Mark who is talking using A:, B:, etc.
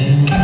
A: and